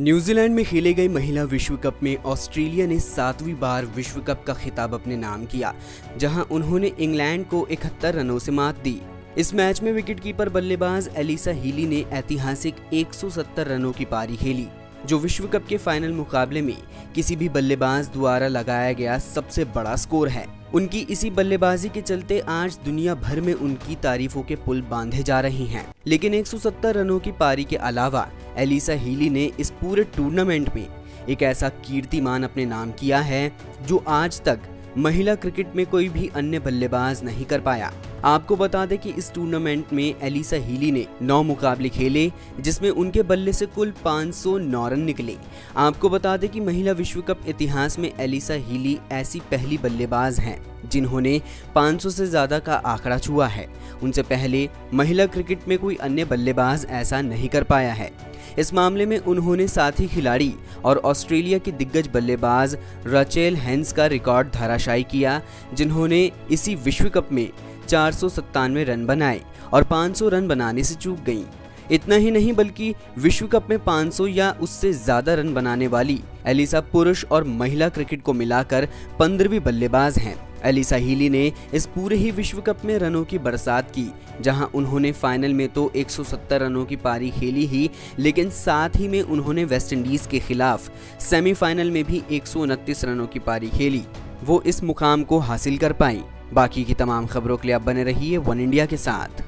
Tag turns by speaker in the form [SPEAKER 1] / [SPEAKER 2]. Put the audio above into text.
[SPEAKER 1] New Zealand में खेले गए महिला विश्व कप में ऑस्ट्रेलिया ने सातवीं बार विश्व कप का खिताब अपने नाम किया, जहाँ उन्होंने इंग्लैंड को इकहत्तर रनों से मात दी। इस मैच में विकेटकीपर बल्लेबाज एलिसा हीली ने ऐतिहासिक 170 रनों की पारी खेली, जो विश्व कप के फाइनल मुकाबले में किसी भी बल्लेबाज द्वारा लगाया गया सबसे बड़ा स्कोर है। उनकी इसी बल्लेबाजी के चलते आज दुनिया भर में उनकी तारीफों के पुल बांधे जा रहे हैं। लेकिन 170 रनों की पारी के अलावा, एलिसा हीली ने इस पूरे टूर्नामेंट में एक ऐसा कीर्तिमान अपने नाम किया है, जो आज तक महिला क्रिकेट में कोई भी अन्य बल्लेबाज नहीं कर पाया। आपको बता दें कि इस टूर्नामेंट में एलिसा हीली ने नौ मुकाबले खेले, जिसमें उनके बल्ले से कुल 509 रन निकले। आपको बता दें कि महिला विश्व कप इतिहास में एलिसा हीली ऐसी पहली बल्लेबाज हैं, जिन्होंने 500 से ज़्यादा का आंकड़ा छुआ है। उनसे पहले महिला क्रिकेट में कोई अन्य बल्लेबाज ऐसा नहीं कर पाया है। इस मामले में उन्होंने साथी खिलाड़ी और ऑस्ट्रेलिया की दिग्गज बल्लेबाज रचेल हैंस का रिकॉर्ड धराशायी किया, जिन्होंने इसी विश्व कप में चार सौ सत्तानवे रन बनाए और 500 रन बनाने से चूक गईं। इतना ही नहीं बल्कि विश्व कप में 500 या उससे ज़्यादा रन बनाने वाली एलिसा पुरुष और महिला क्रिकेट को मिलाकर पंद्रहवीं बल्लेबाज हैं। एलिसा हीली ने इस पूरे ही विश्व कप में रनों की बरसात की, जहाँ उन्होंने फाइनल में तो 170 रनों की पारी खेली ही, लेकिन साथ ही में उन्होंने वेस्टइंडीज के खिलाफ सेमीफाइनल में भी एक सौ उनतीस रनों की पारी खेली। वो इस मुकाम को हासिल कर पाई। बाकी की तमाम खबरों के लिए आप बने रहिए वन इंडिया के साथ।